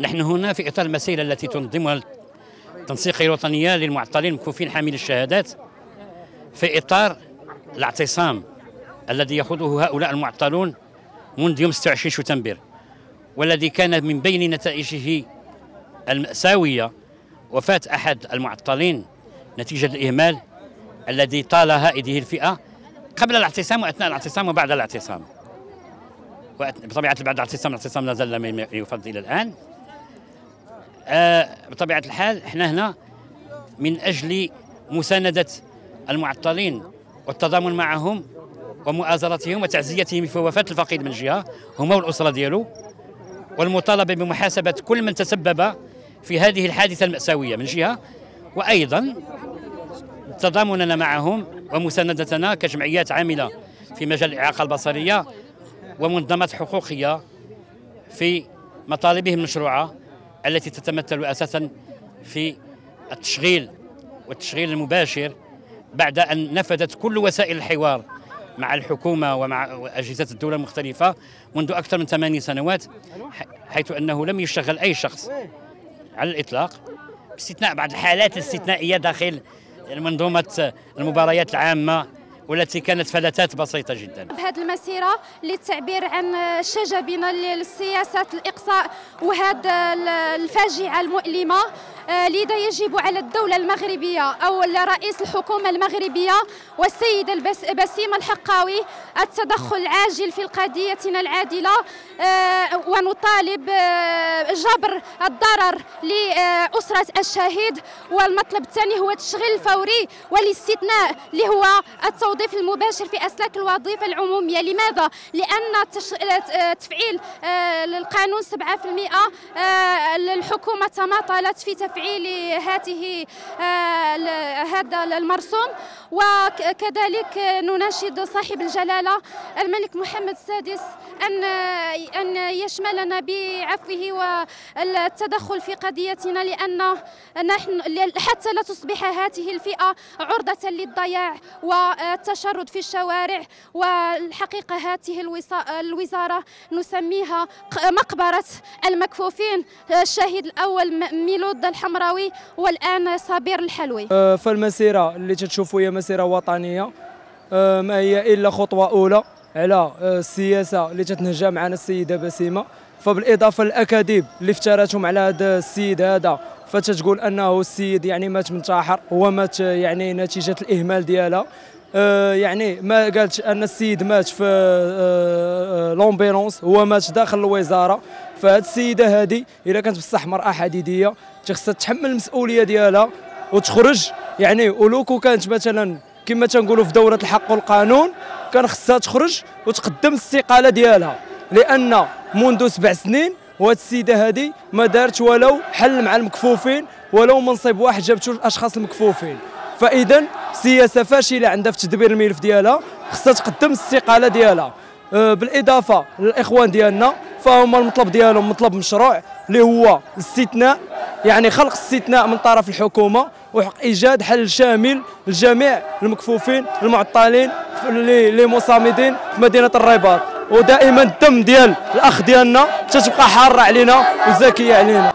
نحن هنا في إطار المسيرة التي تنظمها التنسيقيه الوطنية للمعطلين المكفوفين حاملي الشهادات في إطار الاعتصام الذي يخوضه هؤلاء المعطلون منذ يوم 26 شتنبر والذي كان من بين نتائجه المأساوية وفاة أحد المعطلين نتيجة الإهمال الذي طال هذه الفئة قبل الاعتصام وأثناء الاعتصام وبعد الاعتصام. بطبيعة بعد الاعتصام الاعتصام لا زال لم يفض إلى الآن. آه بطبيعة الحال إحنا هنا من أجل مساندة المعطلين والتضامن معهم ومؤازرتهم وتعزيتهم في وفاة الفقيد من جهة هما والأسرة ديالو والمطالبة بمحاسبة كل من تسبب في هذه الحادثة المأساوية من جهة وأيضا تضامننا معهم ومساندتنا كجمعيات عاملة في مجال الإعاقة البصرية ومنظمات حقوقية في مطالبهم المشروعة التي تتمثل أساسا في التشغيل والتشغيل المباشر بعد أن نفذت كل وسائل الحوار مع الحكومة ومع أجهزة الدولة المختلفة منذ أكثر من ثماني سنوات حيث أنه لم يشتغل أي شخص على الإطلاق باستثناء بعض الحالات الاستثنائية داخل منظومة المباريات العامة والتي كانت فلتات بسيطة جدا. بهذه المسيرة للتعبير عن شجبنا للسياسة الإقصاء وهذا الفاجعة المؤلمة. لذا يجب على الدولة المغربية أو رئيس الحكومة المغربية والسيدة بسيمة الحقاوي التدخل العاجل في قضيتنا العادلة آه، ونطالب آه، جبر الضرر لأسرة الشهيد والمطلب الثاني هو التشغيل الفوري والاستثناء اللي هو التوظيف المباشر في أسلاك الوظيفة العمومية لماذا؟ لأن تفعيل القانون 7% الحكومة تماطلت في تفعيل تفعيل هذه آه، هذا المرسوم. وكذلك نناشد صاحب الجلالة الملك محمد السادس أن أن يشملنا بعفوه والتدخل في قضيتنا لأن نحن حتى لا تصبح هذه الفئة عرضة للضياع والتشرد في الشوارع. والحقيقة هذه الوزارة نسميها مقبرة المكفوفين. الشهيد الأول ميلود الحمراوي والآن صابر الحلوي. أه، فالمسيرة اللي تتشوفوا هي مسيرة وطنية. أه، ما هي إلا خطوة أولى على أه، السياسة اللي تتنهجها معنا السيدة بسيمة. فبالإضافة للأكاذيب اللي افتراتهم على هذا السيد هذا فتتقول أنه السيد يعني مات منتحر هو مات يعني نتيجة الإهمال ديالها. يعني ما قالتش أن السيد مات في آه لومبيلونس هو مات داخل الوزارة. فهاد السيدة هذه اذا كانت بصح مرأة حديدية خصها تحمل المسؤولية ديالها وتخرج. يعني ولوكو كانت مثلا كما تنقولوا في دورة الحق والقانون كان خصها تخرج وتقدم الاستقالة ديالها. لأن منذ سبع سنين وهاد السيدة هذه ما دارت ولو حل مع المكفوفين ولو منصب واحد جابته الاشخاص المكفوفين. فاذا سياسة فاشلة عندها في تدبير الملف ديالها خصها تقدم الاستقالة ديالها. أه، بالإضافة للإخوان ديالنا فهم المطلب ديالهم مطلب مشروع اللي هو الاستثناء يعني خلق استثناء من طرف الحكومة وحق إيجاد حل شامل لجميع المكفوفين المعطلين اللي مصامدين في مدينة الرباط ودائما الدم ديال الأخ ديالنا تتبقى حارة علينا وزاكيه علينا.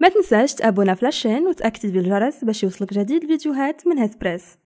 ما تنساش تابونا في لاشين وتأكد بالجرس باش يوصلك جديد الفيديوهات من هيسبريس